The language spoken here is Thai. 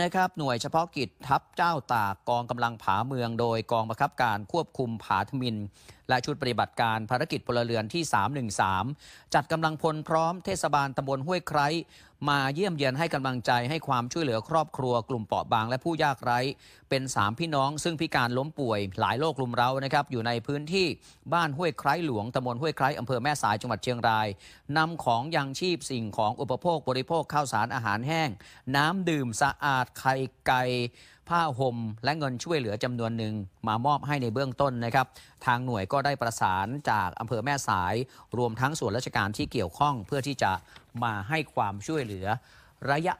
นะครับหน่วยเฉพาะกิจทัพเจ้าตากกองกำลังผาเมืองโดยกองบังคับการควบคุมผาทมิน และชุดปฏิบัติการภารกิจพลเรือนที่ 313 จัดกำลังพลพร้อมเทศบาลตำบลห้วยไคร้ มาเยี่ยมเยียนให้กำลังใจให้ความช่วยเหลือครอบครัว กลุ่มเปราะบางและผู้ยากไร้ เป็น 3 พี่น้อง ซึ่งพิการล้มป่วย หลายโรคลุมเร้านะครับอยู่ในพื้นที่บ้านห้วยไคร้หลวงตำบลห้วยไคร้อำเภอแม่สายจังหวัดเชียงรายนำของยังชีพสิ่งของอุปโภคบริโภคข้าวสารอาหารแห้ง น้ำดื่มสะอาดไข่ไก่ ผ้าห่มและเงินช่วยเหลือจำนวนหนึ่งมามอบให้ในเบื้องต้นนะครับ ทางหน่วยก็ได้ประสานจากอำเภอแม่สาย รวมทั้งส่วนราชการที่เกี่ยวข้องเพื่อที่จะมาให้ความช่วยเหลือระยะ